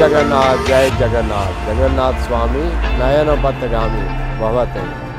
जगन्नाथ जय जगन्नाथ। जगन्नाथ स्वामी नयन पथगामी भवते।